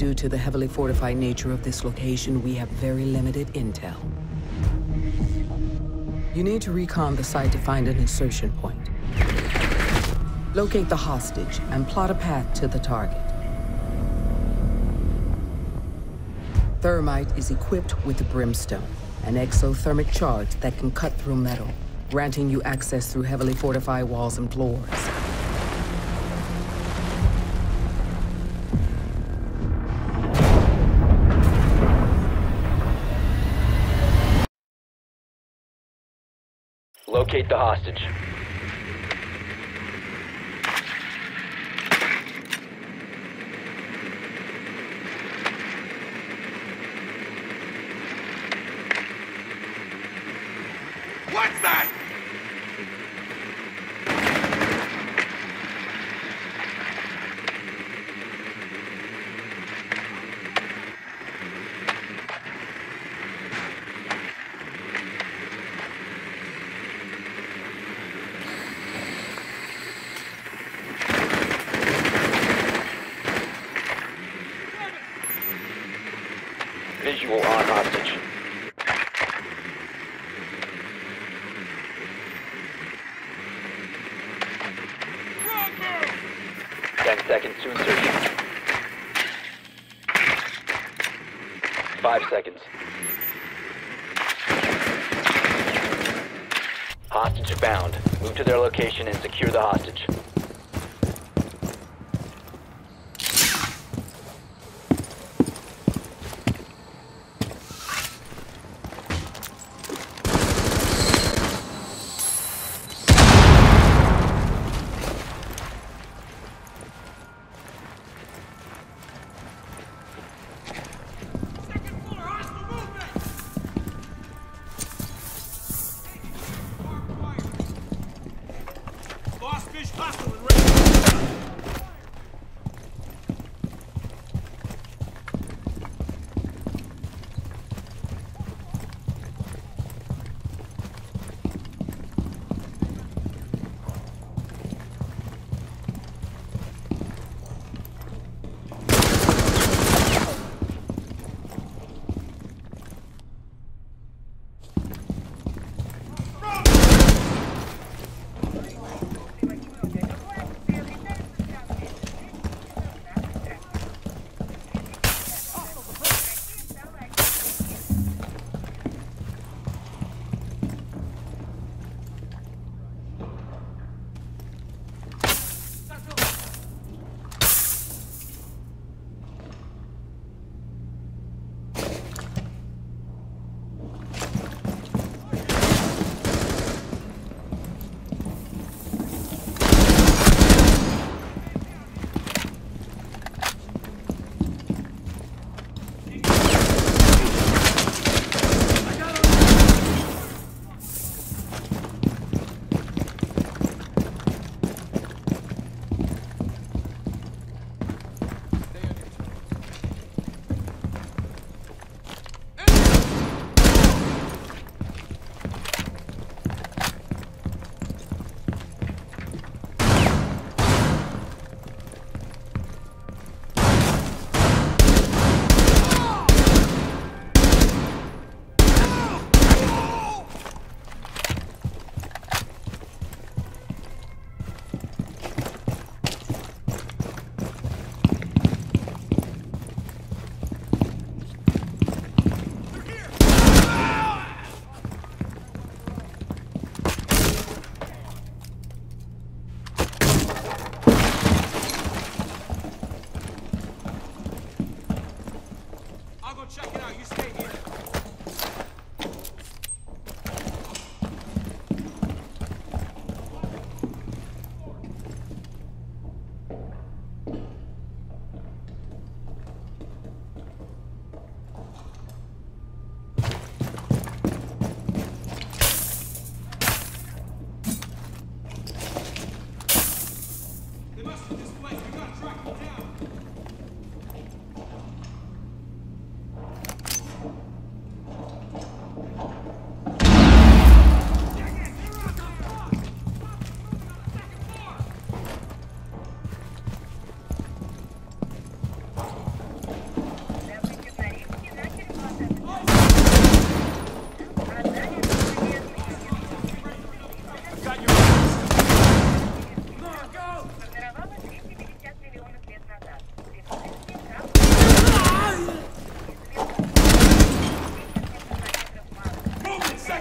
Due to the heavily fortified nature of this location, we have very limited intel. You need to recon the site to find an insertion point. Locate the hostage and plot a path to the target. Thermite is equipped with the Brimstone, an exothermic charge that can cut through metal, granting you access through heavily fortified walls and floors. Locate the hostage. What's that? Visual on hostage. Ten seconds to insertion. Five seconds. Hostage found. Move to their location and secure the hostage.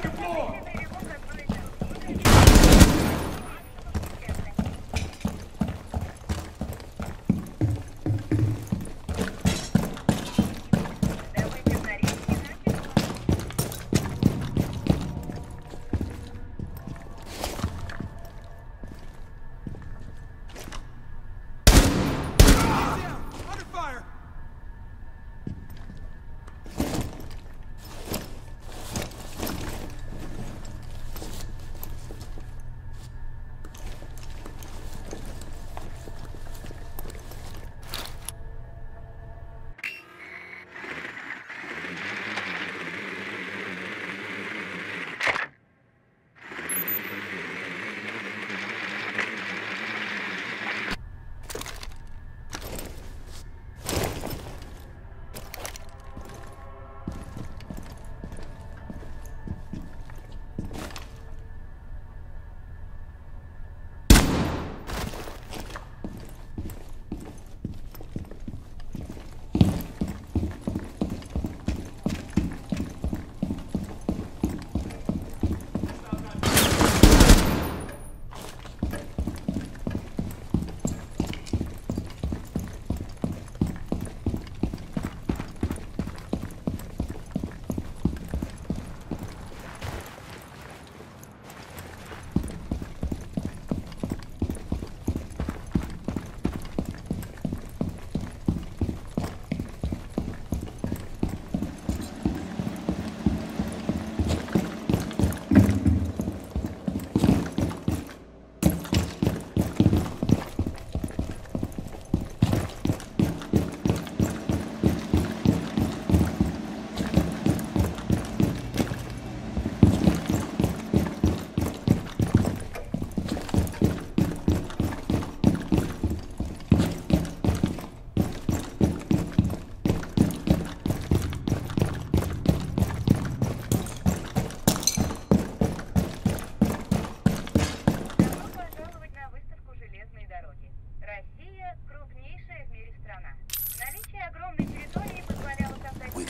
second floor.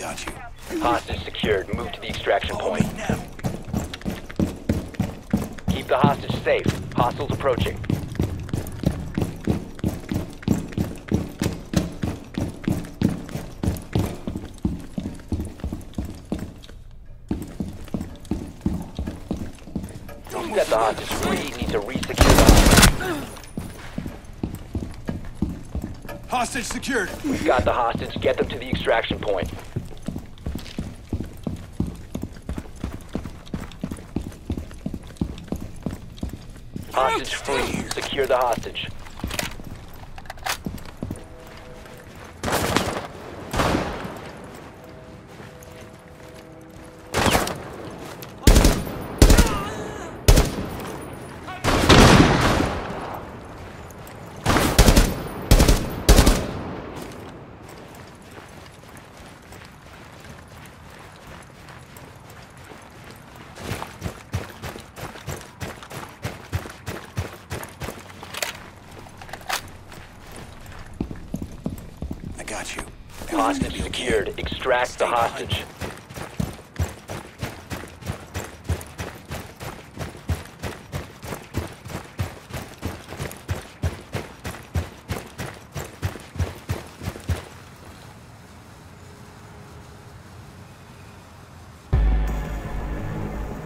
Hostage secured. Move to the extraction point. Keep the hostage safe. Hostiles approaching. Set the hostage free. Need to re-secure the hostage. Hostage secured. We've got the hostage. Get them to the extraction point. Hostage free. Secure the hostage. Got you. Hostage secured. Extract the hostage.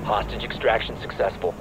Hostage extraction successful.